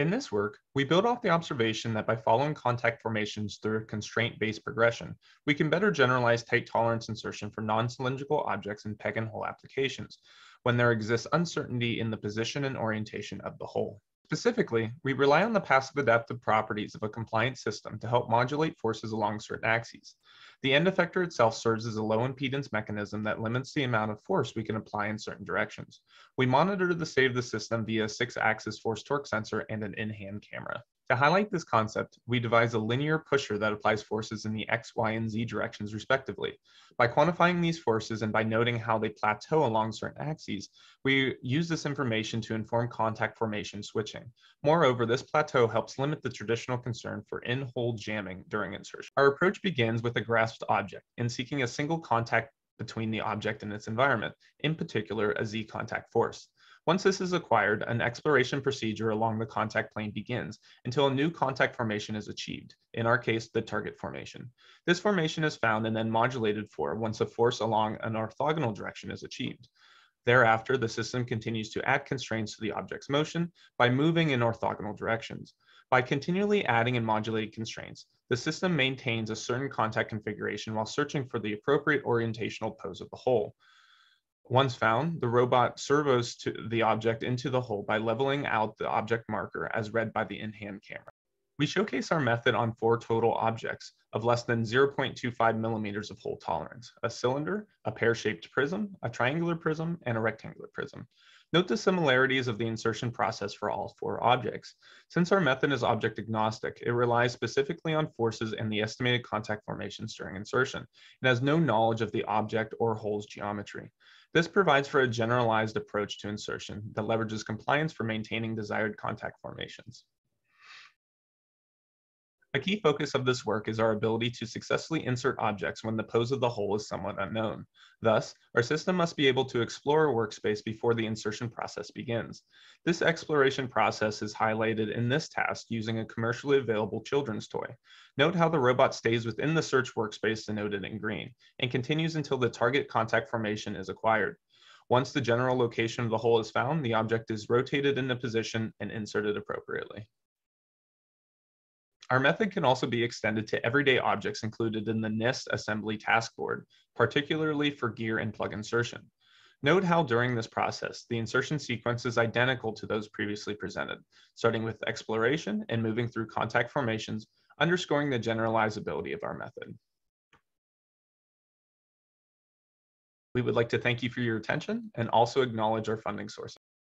In this work, we build off the observation that by following contact formations through constraint-based progression, we can better generalize tight tolerance insertion for non-cylindrical objects in peg and hole applications when there exists uncertainty in the position and orientation of the hole. Specifically, we rely on the passive adaptive properties of a compliant system to help modulate forces along certain axes. The end effector itself serves as a low impedance mechanism that limits the amount of force we can apply in certain directions. We monitor the state of the system via a six-axis force torque sensor and an in-hand camera. To highlight this concept, we devise a linear pusher that applies forces in the X, Y, and Z directions respectively. By quantifying these forces and by noting how they plateau along certain axes, we use this information to inform contact formation switching. Moreover, this plateau helps limit the traditional concern for in-hole jamming during insertion. Our approach begins with a grasped object in seeking a single contact between the object and its environment, in particular a Z contact force. Once this is acquired, an exploration procedure along the contact plane begins until a new contact formation is achieved, in our case, the target formation. This formation is found and then modulated for once a force along an orthogonal direction is achieved. Thereafter, the system continues to add constraints to the object's motion by moving in orthogonal directions. By continually adding and modulating constraints, the system maintains a certain contact configuration while searching for the appropriate orientational pose of the hole. Once found, the robot servos the object into the hole by leveling out the object marker as read by the in-hand camera. We showcase our method on four total objects of less than 0.25 millimeters of hole tolerance, a cylinder, a pear-shaped prism, a triangular prism, and a rectangular prism. Note the similarities of the insertion process for all four objects. Since our method is object agnostic, it relies specifically on forces and the estimated contact formations during insertion. It has no knowledge of the object or hole's geometry. This provides for a generalized approach to insertion that leverages compliance for maintaining desired contact formations. A key focus of this work is our ability to successfully insert objects when the pose of the hole is somewhat unknown. Thus, our system must be able to explore a workspace before the insertion process begins. This exploration process is highlighted in this task using a commercially available children's toy. Note how the robot stays within the search workspace denoted in green and continues until the target contact formation is acquired. Once the general location of the hole is found, the object is rotated into position and inserted appropriately. Our method can also be extended to everyday objects included in the NIST assembly task board, particularly for gear and plug insertion. Note how during this process, the insertion sequence is identical to those previously presented, starting with exploration and moving through contact formations, underscoring the generalizability of our method. We would like to thank you for your attention and also acknowledge our funding sources.